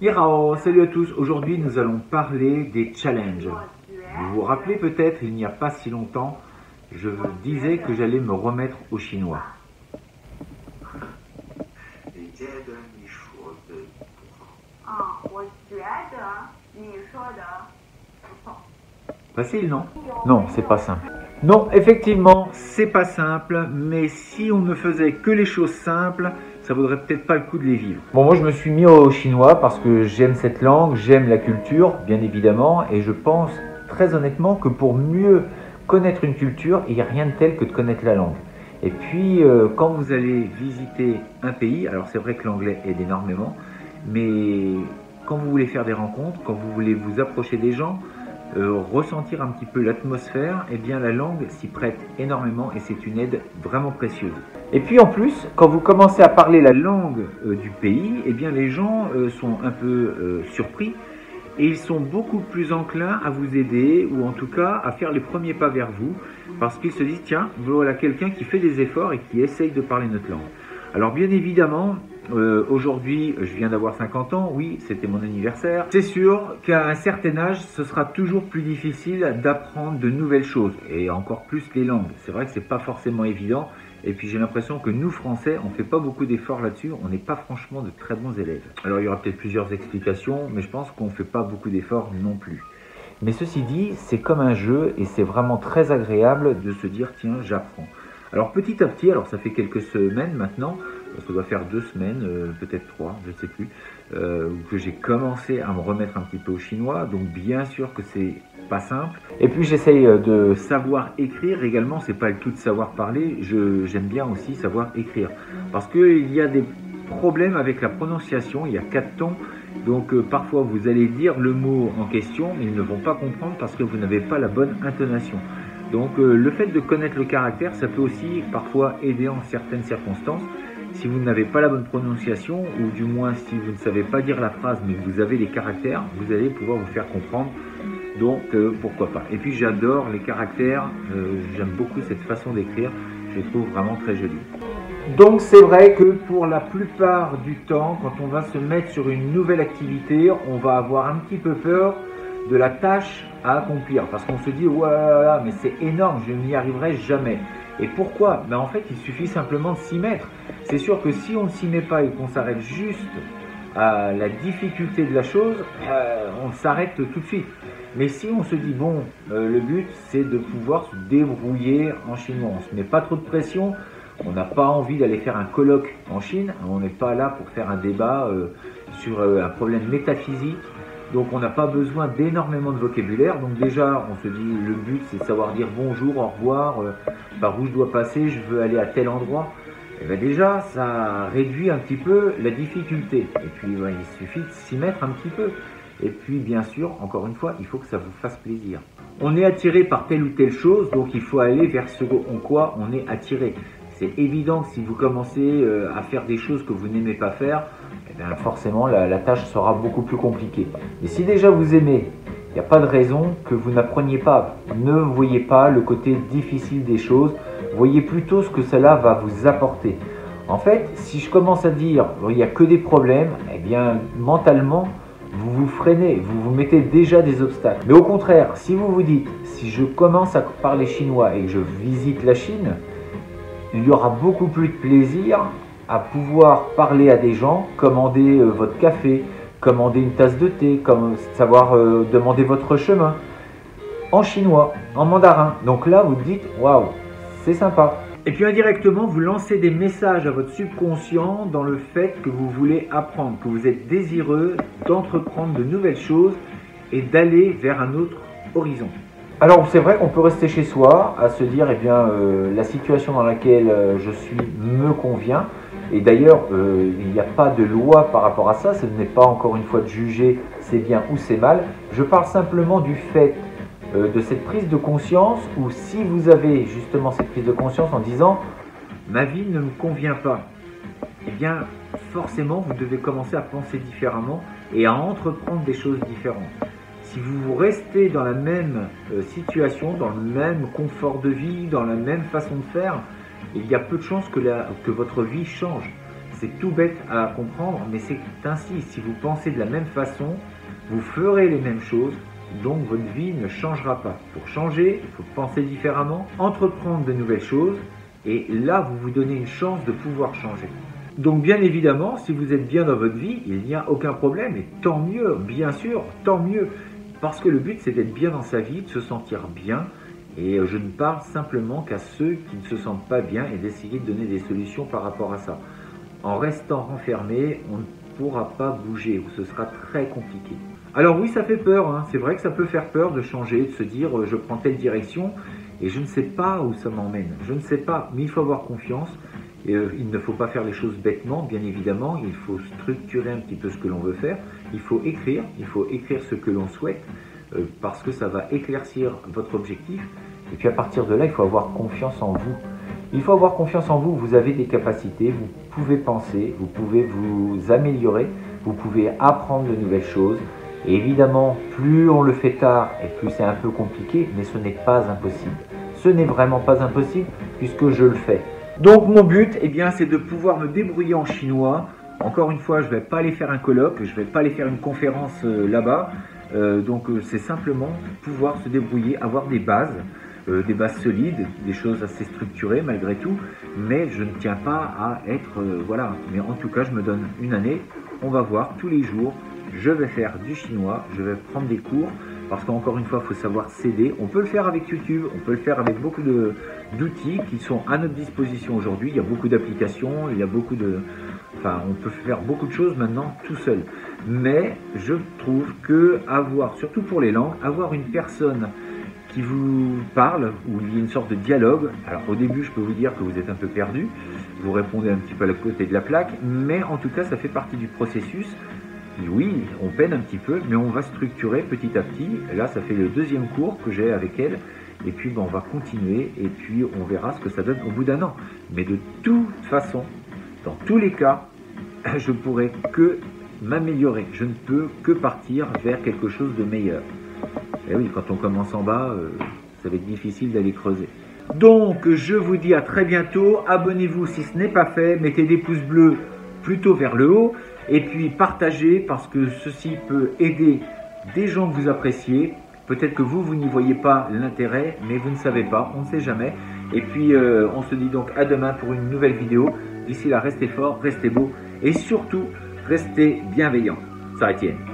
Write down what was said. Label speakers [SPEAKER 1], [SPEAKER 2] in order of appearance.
[SPEAKER 1] Yirao, salut à tous. Aujourd'hui, nous allons parler des challenges. Vous vous rappelez peut-être, il n'y a pas si longtemps, je disais que j'allais me remettre au chinois.
[SPEAKER 2] 你
[SPEAKER 1] Facile, non? Non, c'est pas simple. Non, effectivement, c'est pas simple, mais si on ne faisait que les choses simples, ça vaudrait peut-être pas le coup de les vivre. Bon, moi je me suis mis au chinois parce que j'aime cette langue, j'aime la culture, bien évidemment, et je pense très honnêtement que pour mieux connaître une culture, il n'y a rien de tel que de connaître la langue. Et puis, euh, quand vous allez visiter un pays, alors c'est vrai que l'anglais aide énormément, mais quand vous voulez faire des rencontres, quand vous voulez vous approcher des gens, euh, ressentir un petit peu l'atmosphère, eh bien la langue s'y prête énormément et c'est une aide vraiment précieuse. Et puis en plus, quand vous commencez à parler la langue euh, du pays, eh bien les gens euh, sont un peu surpris et ils sont beaucoup plus enclins à vous aider ou en tout cas à faire les premiers pas vers vous parce qu'ils se disent tiens, voilà quelqu'un qui fait des efforts et qui essaye de parler notre langue. Alors bien évidemment, euh, aujourd'hui, je viens d'avoir 50 ans, oui, c'était mon anniversaire. C'est sûr qu'à un certain âge, ce sera toujours plus difficile d'apprendre de nouvelles choses, et encore plus les langues. C'est vrai que c'est pas forcément évident, et puis j'ai l'impression que nous, Français, on fait pas beaucoup d'efforts là-dessus, on n'est pas franchement de très bons élèves. Alors il y aura peut-être plusieurs explications, mais je pense qu'on fait pas beaucoup d'efforts non plus. Mais ceci dit, c'est comme un jeu, et c'est vraiment très agréable de se dire, tiens, j'apprends. Alors petit à petit, alors ça fait quelques semaines maintenant, ça doit faire deux semaines, euh, peut-être trois, je ne sais plus, euh, que j'ai commencé à me remettre un petit peu au chinois. Donc bien sûr que c'est pas simple. Et puis j'essaye euh, de savoir écrire également. C'est pas le tout de savoir parler. J'aime bien aussi savoir écrire parce que il y a des problèmes avec la prononciation. Il y a quatre tons. Donc euh, parfois vous allez dire le mot en question, mais ils ne vont pas comprendre parce que vous n'avez pas la bonne intonation. Donc euh, le fait de connaître le caractère, ça peut aussi parfois aider en certaines circonstances. Si vous n'avez pas la bonne prononciation, ou du moins si vous ne savez pas dire la phrase, mais vous avez les caractères, vous allez pouvoir vous faire comprendre. Donc euh, pourquoi pas. Et puis j'adore les caractères, euh, j'aime beaucoup cette façon d'écrire, je les trouve vraiment très jolie. Donc c'est vrai que pour la plupart du temps, quand on va se mettre sur une nouvelle activité, on va avoir un petit peu peur de la tâche à accomplir. Parce qu'on se dit, voilà, mais c'est énorme, je n'y arriverai jamais. Et pourquoi? Ben En fait, il suffit simplement de s'y mettre. C'est sûr que si on ne s'y met pas et qu'on s'arrête juste à la difficulté de la chose, euh, on s'arrête tout de suite. Mais si on se dit, bon, euh, le but c'est de pouvoir se débrouiller en chinois, on ne se met pas trop de pression, on n'a pas envie d'aller faire un colloque en Chine, on n'est pas là pour faire un débat euh, sur un problème métaphysique, donc on n'a pas besoin d'énormément de vocabulaire. Donc déjà, on se dit le but c'est de savoir dire bonjour, au revoir, euh, par où je dois passer, je veux aller à tel endroit. Et bien déjà, ça réduit un petit peu la difficulté. Et puis ouais, il suffit de s'y mettre un petit peu. Et puis bien sûr, encore une fois, il faut que ça vous fasse plaisir. On est attiré par telle ou telle chose, donc il faut aller vers ce en quoi on est attiré. C'est évident que si vous commencez euh, à faire des choses que vous n'aimez pas faire, eh forcément la, la tâche sera beaucoup plus compliquée. Mais si déjà vous aimez, il n'y a pas de raison que vous n'appreniez pas. Ne voyez pas le côté difficile des choses, voyez plutôt ce que cela va vous apporter. En fait, si je commence à dire il n'y a que des problèmes, eh bien mentalement, vous vous freinez, vous vous mettez déjà des obstacles. Mais au contraire, si vous vous dites, si je commence à parler chinois et que je visite la Chine, il y aura beaucoup plus de plaisir à pouvoir parler à des gens, commander euh, votre café, commander une tasse de thé, savoir euh, demander votre chemin en chinois, en mandarin. Donc là, vous dites waouh, c'est sympa. Et puis indirectement, vous lancez des messages à votre subconscient dans le fait que vous voulez apprendre, que vous êtes désireux d'entreprendre de nouvelles choses et d'aller vers un autre horizon. Alors c'est vrai qu'on peut rester chez soi à se dire eh bien euh, la situation dans laquelle je suis me convient et d'ailleurs euh, il n'y a pas de loi par rapport à ça, ce n'est pas encore une fois de juger c'est bien ou c'est mal. Je parle simplement du fait euh, de cette prise de conscience où si vous avez justement cette prise de conscience en disant ma vie ne me convient pas, eh bien forcément vous devez commencer à penser différemment et à entreprendre des choses différentes. Si vous restez dans la même euh, situation, dans le même confort de vie, dans la même façon de faire, il y a peu de chances que, votre vie change. C'est tout bête à comprendre, mais c'est ainsi. Si vous pensez de la même façon, vous ferez les mêmes choses, donc votre vie ne changera pas. Pour changer, il faut penser différemment, entreprendre de nouvelles choses, et là, vous vous donnez une chance de pouvoir changer. Donc bien évidemment, si vous êtes bien dans votre vie, il n'y a aucun problème, et tant mieux, bien sûr, tant mieux. Parce que le but, c'est d'être bien dans sa vie, de se sentir bien, et je ne parle simplement qu'à ceux qui ne se sentent pas bien et d'essayer de donner des solutions par rapport à ça. En restant renfermé, on ne pourra pas bouger, ou ce sera très compliqué. Alors oui, ça fait peur, hein. c'est vrai que ça peut faire peur de changer, de se dire euh, je prends telle direction et je ne sais pas où ça m'emmène. Je ne sais pas, mais il faut avoir confiance. Et, euh, il ne faut pas faire les choses bêtement, bien évidemment. Il faut structurer un petit peu ce que l'on veut faire. Il faut écrire, il faut écrire ce que l'on souhaite euh, parce que ça va éclaircir votre objectif. Et puis à partir de là, il faut avoir confiance en vous. Il faut avoir confiance en vous. Vous avez des capacités, vous pouvez penser, vous pouvez vous améliorer, vous pouvez apprendre de nouvelles choses. Et évidemment, plus on le fait tard et plus c'est un peu compliqué, mais ce n'est pas impossible. Ce n'est vraiment pas impossible puisque je le fais. Donc mon but, eh bien, c'est de pouvoir me débrouiller en chinois. Encore une fois, je ne vais pas aller faire un colloque, je ne vais pas aller faire une conférence euh, là-bas. Euh, donc euh, c'est simplement pouvoir se débrouiller, avoir des bases, euh, des bases solides, des choses assez structurées malgré tout. Mais je ne tiens pas à être, voilà. Mais en tout cas, je me donne une année. On va voir tous les jours. Je vais faire du chinois, je vais prendre des cours. Parce qu'encore une fois, il faut savoir s'aider. On peut le faire avec YouTube, on peut le faire avec beaucoup d'outils qui sont à notre disposition aujourd'hui. Il y a beaucoup d'applications, il y a beaucoup de... Enfin, on peut faire beaucoup de choses maintenant tout seul. Mais je trouve que avoir, surtout pour les langues, avoir une personne qui vous parle, où il y a une sorte de dialogue. Alors au début, je peux vous dire que vous êtes un peu perdu, vous répondez un petit peu à la côté de la plaque, mais en tout cas, ça fait partie du processus. Oui, on peine un petit peu, mais on va structurer petit à petit. Et là, ça fait le deuxième cours que j'ai avec elle. Et puis, ben, on va continuer et puis on verra ce que ça donne au bout d'un an. Mais de toute façon, dans tous les cas, je pourrai que m'améliorer. Je ne peux que partir vers quelque chose de meilleur. Et oui, quand on commence en bas, euh, ça va être difficile d'aller creuser. Donc, je vous dis à très bientôt. Abonnez-vous si ce n'est pas fait. Mettez des pouces bleus plutôt vers le haut. Et puis, partagez parce que ceci peut aider des gens que vous appréciez. Peut-être que vous, vous n'y voyez pas l'intérêt, mais vous ne savez pas. On ne sait jamais. Et puis, euh, on se dit donc à demain pour une nouvelle vidéo. D'ici là, restez fort, restez beau. Et surtout, restez bienveillants. Ça retienne.